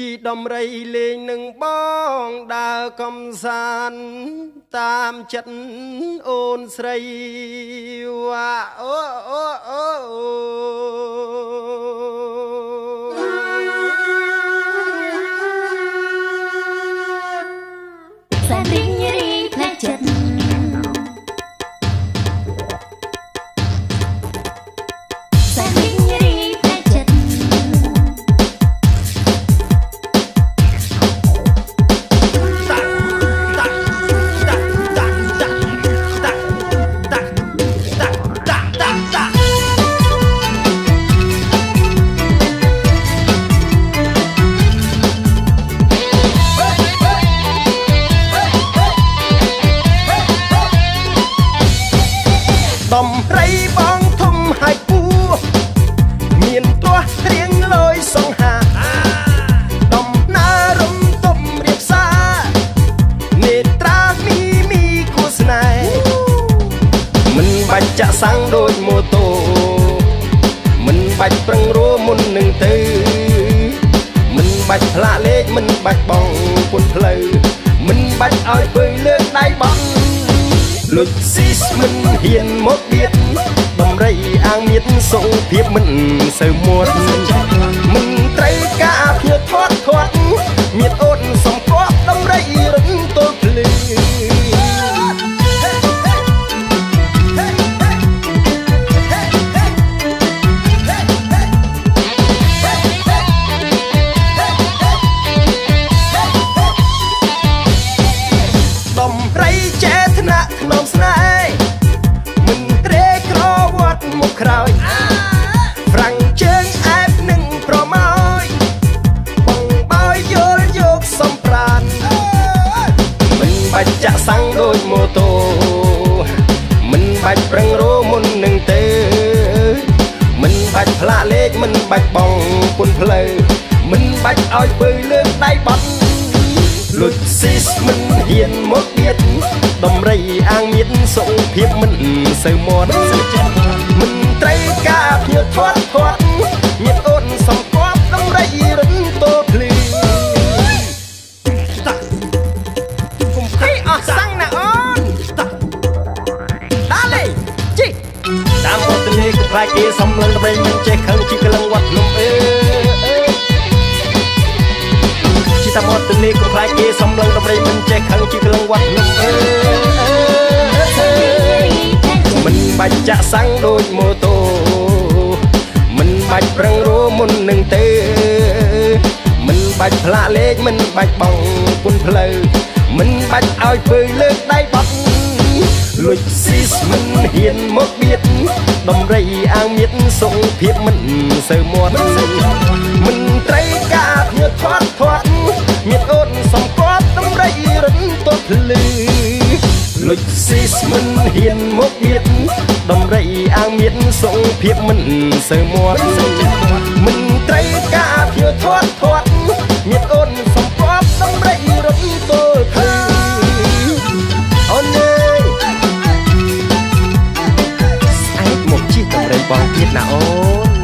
ជីដំរីលេងនឹងបងដើរកំសាន្តតាមចិត្តអូនស្រីវ៉ាអូអូអូ ច់ចាក់សាំងដូចម៉ូតូមិនបាច់ប្រឹងរួមុននឹងទៅ មិនបាច់ផ្លាកលេខមិនបាច់បងពុនផ្លូវមិនបាច់ឲ្យពើលើកដៃបងលុចស៊ីសមិនហ៊ានមកបៀតដំរីអាងមៀតសុខភាពមិនសូវមួតមិនត្រូវ បាច់ចាក់សាំងដូចម៉ូតូមិនបាច់ប្រឹងរោមុននឹងទៅមិនបាច់ផ្លាកលេខមិនបាច់បងពុនផ្លូវមិនបាច់ឲ្យពើលើកដៃបាត់លុចស៊ីសមិនហ៊ានមកទៀតដំរីអាងមៀតសុខភាពមិនសូវមាត់មិនត្រូវការភៀវធាត់ធាត់ តាមវត្តលេក៏ខ្លាចគេសំឡឹងដំរីមិនចេះខឹងជីកលឹងវត្តភ្នំអើអើជីតាមត់ទលេកំខ្លាចគេសំឡងដំរីមិនចេះខឹងជីក្លងវត្តលំអើមិនបាច់ចាក់សាំងដូចម៉ូតូមិនបាច់ប្រឹងរោមុននឹងទៅមិនបាច់ផ្លាកលេខមិនបាច់បងពុនផ្លូវមិនបាច់ឲ្យពើលើកដៃបាត់លួចស៊ីសមិនហ៊ានមកបៀត ដំរីអាងមៀតសុខភាពមិនសូវមាត់មិនត្រូវការភៀវធាត់ធាត់មៀតអូនសំកប់ដំរីរំទល់ភ្លឺលុចស៊ីសមិនហ៊ានមកបៀតដំរីអាងមៀតសុខភាពមិនសូវមាត់មិនត្រូវការភៀវធាត់ ព្រេងបងទៀតណាអូន